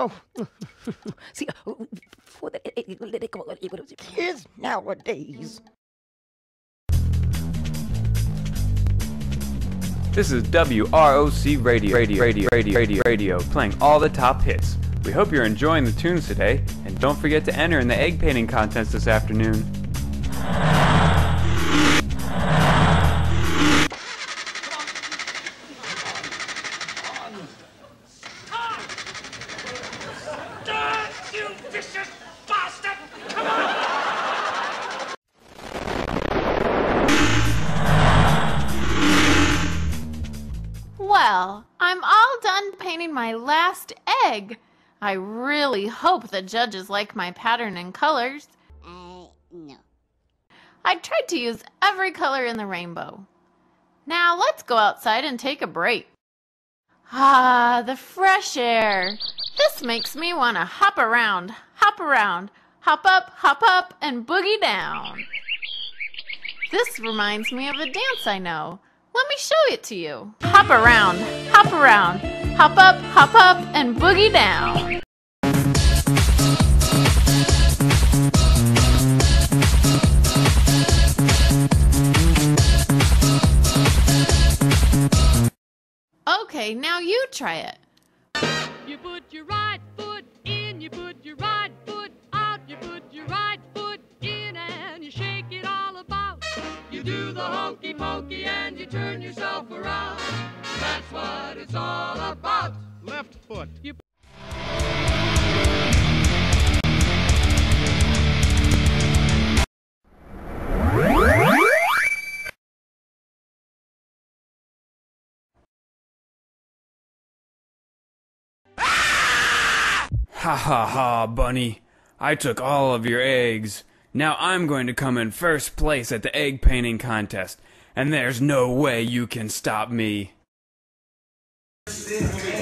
Oh, see, for the kids nowadays. This is WROC Radio, Radio, Radio, Radio, Radio, Radio, playing all the top hits. We hope you're enjoying the tunes today, and don't forget to enter in the egg painting contest this afternoon. Well, I'm all done painting my last egg. I really hope the judges like my pattern and colors. Uh, no. I tried to use every color in the rainbow. Now let's go outside and take a break. Ah, the fresh air. This makes me want to hop around, hop around, hop up, hop up, and boogie down. This reminds me of a dance I know. Let me show it to you. Hop around, hop around, hop up, hop up, and boogie down. Okay, now you try it. You put your right foot That's what it's all about. Left foot. You Ha ha ha, Bunny. I took all of your eggs. Now I'm going to come in first place at the egg painting contest, and there's no way you can stop me.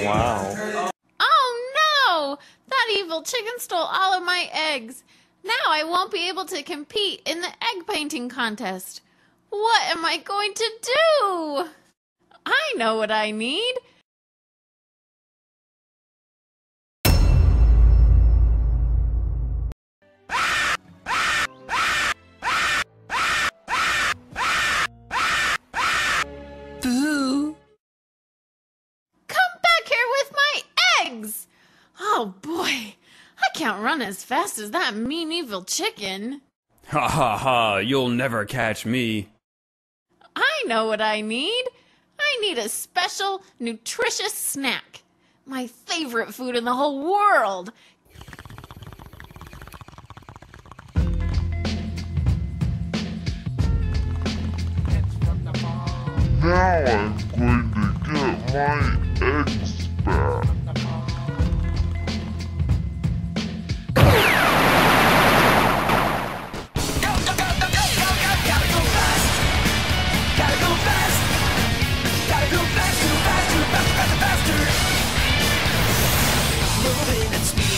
Wow. Oh no! That evil chicken stole all of my eggs. Now I won't be able to compete in the egg painting contest. What am I going to do? I know what I need. Eggs! Oh boy, I can't run as fast as that mean evil chicken. Ha ha ha, you'll never catch me. I know what I need. I need a special, nutritious snack. My favorite food in the whole world. Now I'm going to get my eggs back.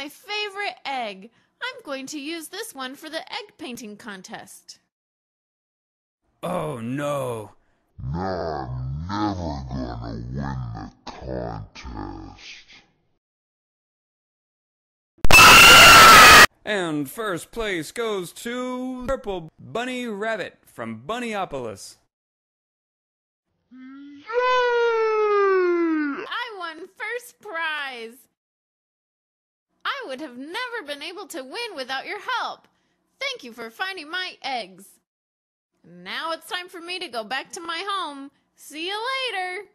my favorite egg. I'm going to use this one for the egg painting contest. Oh no. Now I'm never gonna win the contest. And first place goes to Purple Bunny Rabbit from Bunnyopolis. I won first prize! I would have never been able to win without your help. Thank you for finding my eggs. Now it's time for me to go back to my home. See you later!